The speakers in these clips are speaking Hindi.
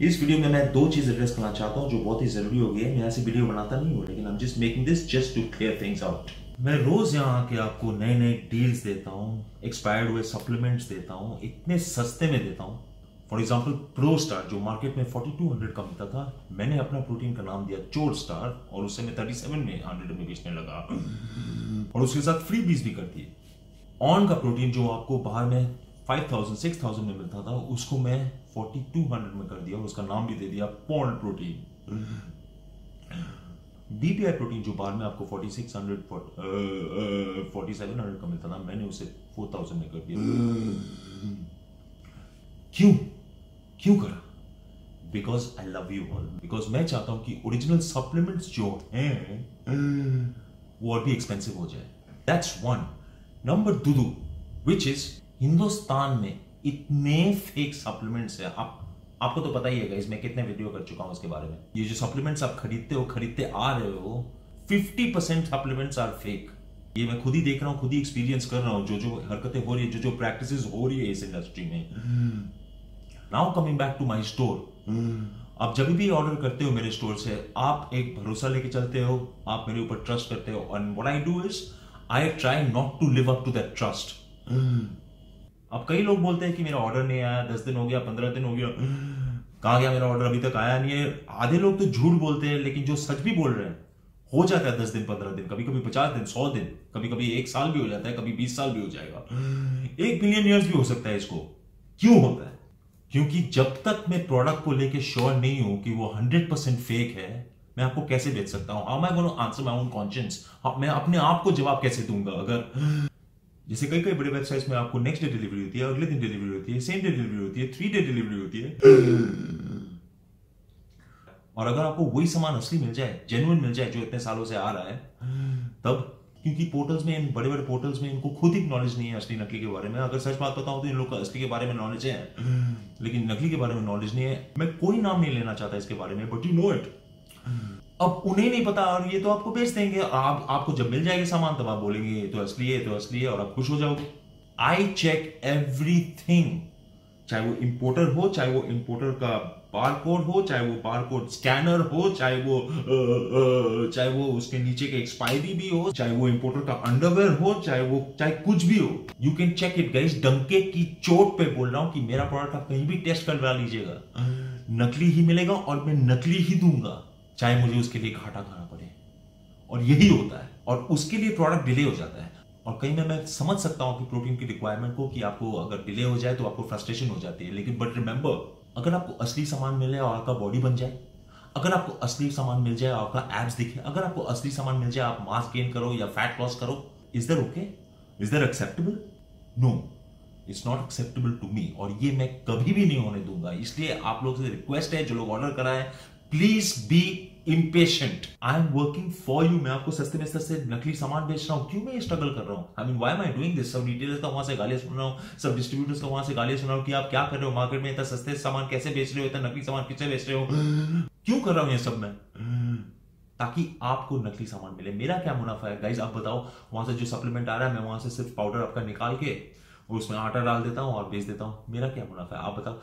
इस वीडियो में मैं दो चीज़ एड्रेस करना चाहता हूँ जो बहुत ही ज़रूरी हो गई है। मैं ऐसी वीडियो बनाता नहीं हूँ, लेकिन I am just making this just to clear things out मैं रोज यहाँ आके आपको नए नए डील्स देता हूँ एक्सपायर्ड हुए सप्लीमेंट्स देता हूँ, इतने सस्ते में देता हूँ। फॉर एग्ज़ाम्पल प्रो स्टार जो मार्केट में 4200 का मिलता था, मैंने अपना प्रोटीन का नाम दिया चोर स्टार और उससे मैं 37 में 100 में बेचने लगा। और उसके साथ फ्री बीज भी कर दिए। ऑन का प्रोटीन जो आपको बाहर में 5000 6000 में मिलता था, उसको मैं 4200 में कर दिया और उसका नाम भी दे दिया पॉन्ड प्रोटीन बीपीआई प्रोटीन जो बाहर में आपको 4600 4700 का मिलता था, मैंने उसे 4000 में कर दिया। क्यों? क्यों करा? Because I love you all because मैं चाहता हूँ कि ओरिजिनल सप्लीमेंट्स जो हैं, वो और भी एक्सपेंसिव हो जाए। दैट्स वन नंबर टू दू विच इज़ हिंदुस्तान में इतने फेक सप्लीमेंट्स है। आप, आपको तो पता ही है इसमें कितने वीडियो कर चुका हूँ उसके बारे में। ये जो सप्लीमेंट्स आप खरीदते हो, खरीदते आ रहे हो 50 परसेंट सप्लीमेंट्स आर फेक ये मैं खुद ही देख रहा हूँ, खुद ही एक्सपीरियंस कर रहा हूँ जो जो हरकतें हो रही है जो जो प्रैक्टिस हो रही है इस इंडस्ट्री में। Now coming back to my store आप जब भी ऑर्डर करते हो मेरे स्टोर से, आप एक भरोसा लेके चलते हो, आप मेरे ऊपर ट्रस्ट करते हो। And what I do is I try not to live up to that trust अब कई लोग बोलते हैं कि मेरा ऑर्डर नहीं आया, दस दिन हो गया, पंद्रह दिन हो गया। कहा गया मेरा ऑर्डर अभी तक आया नहीं है। आधे लोग तो झूठ बोलते हैं, लेकिन जो सच भी बोल रहे हैं, हो जाता है दस दिन, पंद्रह दिन कभी कभी पचास दिन, सौ दिन कभी कभी एक साल भी हो जाता है, कभी बीस साल भी हो जाएगा। एक मिलियन ईयर्स भी हो सकता है इसको। क्यों होता है? क्योंकि जब तक मैं प्रोडक्ट को लेके श्योर नहीं हूँ कि वो हंड्रेड परसेंट फेक है, मैं आपको कैसे बेच सकता हूँ? How I gonna answer my own conscious मैं अपने आप को जवाब कैसे दूँगा अगर जैसे कई कई बड़े वेबसाइट्स में आपको नेक्स्ट डे डिलीवरी होती है, अगले दिन डिलीवरी होती है सेम डे डिलीवरी होती है थ्री डे डिलीवरी होती है। और अगर आपको वही सामान असली मिल जाए जेन्युइन मिल जाए, जो इतने सालों से आ रहा है, तब, क्योंकि पोर्टल्स में, इन बड़े बड़े पोर्टल्स में इनको खुद ही नॉलेज नहीं है असली नकली के बारे में। अगर सच बात बताऊँ तो इन लोग का असली के बारे में नॉलेज है, लेकिन नकली के बारे में नॉलेज नहीं है। मैं कोई नाम नहीं लेना चाहता इसके बारे में बट यू नो इट अब उन्हें नहीं पता, और ये तो आपको बेच देंगे। आप, आपको जब मिल जाएगा सामान, तब आप बोलेंगे, ये तो असली है तो असली है, और आप खुश हो जाओगे। आई चेक एवरीथिंग चाहे वो इंपोर्टर हो, चाहे वो इंपोर्टर का बार कोड हो, चाहे वो बार कोड स्कैनर हो, चाहे वो चाहे वो उसके नीचे के एक्सपायरी भी हो, चाहे वो इंपोर्टर का अंडरवेयर हो, चाहे वो, चाहे कुछ भी हो। You can check it guys डंके की चोट पे बोल रहा हूँ कि मेरा प्रोडक्ट आप कहीं भी टेस्ट करवा लीजिएगा। नकली ही मिलेगा और मैं नकली ही दूँगा। चाहे मुझे उसके लिए घाटा खाना पड़े। और यही होता है। और उसके लिए प्रोडक्ट डिले हो जाता है। और कहीं में, मैं समझ सकता हूँ कि प्रोटीन की रिक्वायरमेंट को कि आपको अगर डिले हो जाए तो आपको फ्रस्ट्रेशन हो जाती है। लेकिन बट रिमेंबर अगर आपको असली सामान मिले और आपका बॉडी बन जाए, अगर आपको असली सामान मिल जाए आपका एब्स दिखे, अगर आपको असली सामान मिल जाए, आप मास गेन करो या फैट लॉस करो is that okay is that acceptable no it's not acceptable to me और ये मैं कभी भी नहीं होने दूँगा। इसलिए आप लोग से रिक्वेस्ट है, जो लोग ऑर्डर कराए please be impatient I am working for you मैं आपको सस्ते में सस्ते नकली सामान बेच रहा हूँ। क्यों मैं स्ट्रगल कर रहा हूँ? I mean why am I doing this सब डिटेलर्स का वहाँ से गालियाँ सुन रहा हूँ। सब डिस्ट्रीब्यूटर्स का वहाँ से गालियाँ सुन रहा हूँ कि आप क्या कर रहे हो? मार्केट में इतना सस्ते सामान कैसे बेच रहे हो? इतना नकली सामान किससे बेच रहे हो? क्यों कर रहा हूँ ये सब मैं? ताकि आपको नकली सामान मिले। मेरा क्या मुनाफा है? गाइज़ आप बताओ, वहाँ से जो सप्लीमेंट आ रहा है, मैं वहाँ से सिर्फ़ पाउडर आपका निकाल के उसमें आटा डाल देता हूँ और बेच देता हूँ। मेरा क्या मुनाफा है? आप बताओ।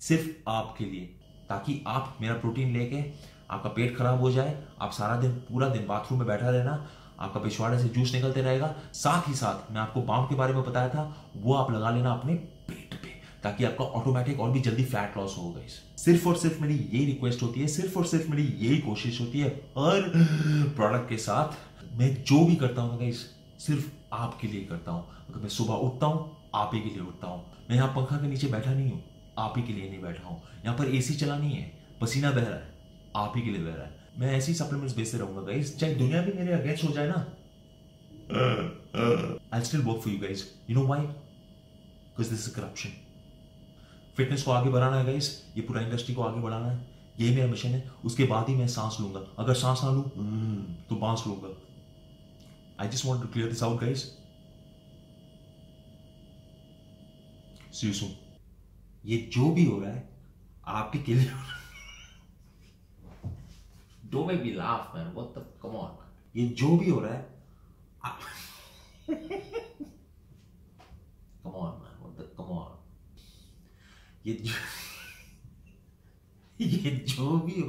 सिर्फ़ आपके लिए। ताकि आप मेरा प्रोटीन लेके आपका पेट खराब हो जाए, आप सारा दिन, पूरा दिन बाथरूम में बैठा रहना, आपका पिछवाड़े से जूस निकलते रहेगा। साथ ही साथ मैं आपको बाम के बारे में बताया था, वो आप लगा लेना अपने पेट पे, ताकि आपका ऑटोमेटिक और भी जल्दी फैट लॉस होगा इस सिर्फ़ और सिर्फ़ मेरी यही रिक्वेस्ट होती है, सिर्फ़ और सिर्फ़ मेरी यही कोशिश होती है हर प्रोडक्ट के साथ। मैं जो भी करता हूँ गाइस सिर्फ़ आपके लिए करता हूँ। अगर मैं सुबह उठता हूँ, आप ही के लिए उठता हूँ। मैं यहाँ पंखा के नीचे बैठा नहीं हूँ। आप ही के लिए नहीं बैठा हूँ। यहाँ पर एसी चला नहीं है, पसीना बह रहा है। आप ही के लिए बह रहा है। मैं ऐसी सप्लीमेंट्स बेचते रहूँगा गाइस चाहे दुनिया भी मेरे अगेंस्ट हो जाए ना। I still work for you guys you know why because this is corruption fitness को आगे बढ़ाना है गाइस ये पूरा इंडस्ट्री को आगे बढ़ाना है। यही मेरा मिशन है। उसके बाद ही मैं सांस लूँगा। अगर सांस ना लू तो बाँस लूँगा। I just want to clear this out guys see you soon ये जो भी हो रहा है आपके के लिए Don't make me laugh, man. What the? Come on, man. ये जो भी हो रहा है Come on, man. What the? Come on. ये जो, ये जो भी हो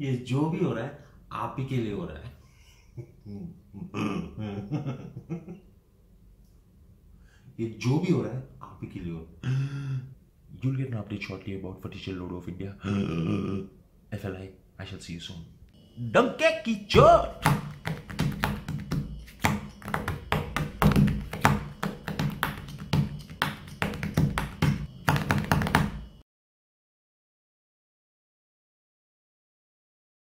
ये जो भी हो रहा है आप ही के लिए हो रहा है ये जो भी हो रहा है आप ही के लिए हो रहा है You'll get an update shortly about Fatisha Lodo of India. FLI, I shall see you soon. Donkey Chot!